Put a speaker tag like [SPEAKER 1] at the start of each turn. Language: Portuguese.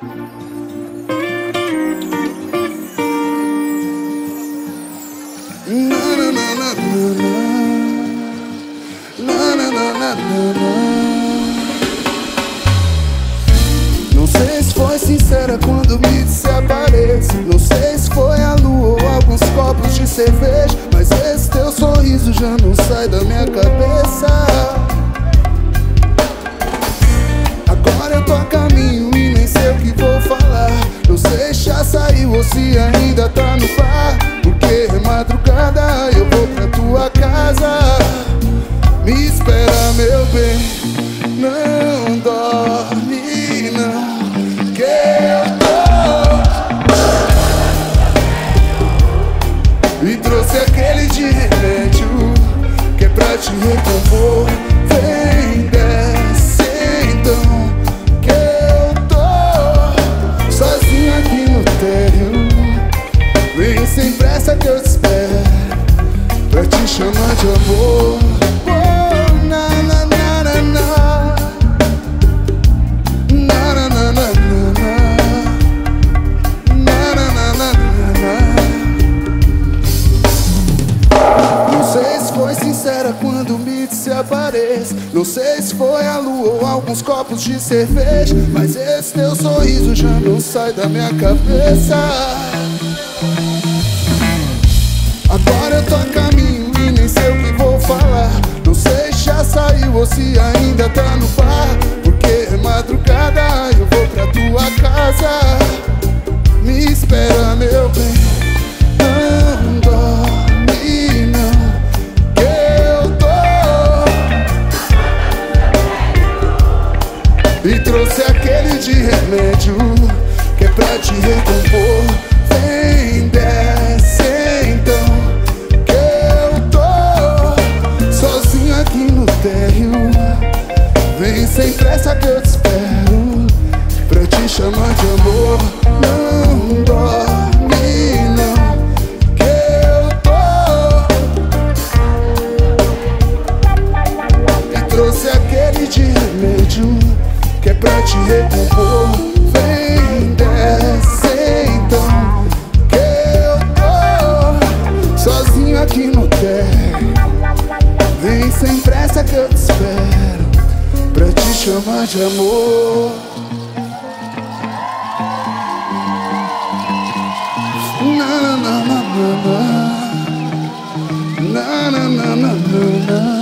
[SPEAKER 1] Não sei se foi sincera quando me disse Não sei se foi a lua ou alguns copos de cerveja. Mas esse teu sorriso já não sai da minha cabeça te recompor Vem, desce então Que eu tô Sozinho aqui no térreo Vem sem pressa que eu te espero. Pra te chamar de amor apareça Não sei se foi a lua ou alguns copos de cerveja Mas esse teu sorriso já não sai da minha cabeça. Agora eu tô a caminho e nem sei o que vou falar. Não sei se já saiu ou se ainda tá no E trouxe aquele de remédio Que é pra te recompor. Vem, desce então Que eu tô Sozinho aqui no térreo. Vem sem pressa que eu te espero Pra te chamar de amor pra te recompor. Vem desce então, que eu tô sozinho aqui no terra. Vem sem pressa que eu te espero pra te chamar de amor. Na na na na na na na na na na na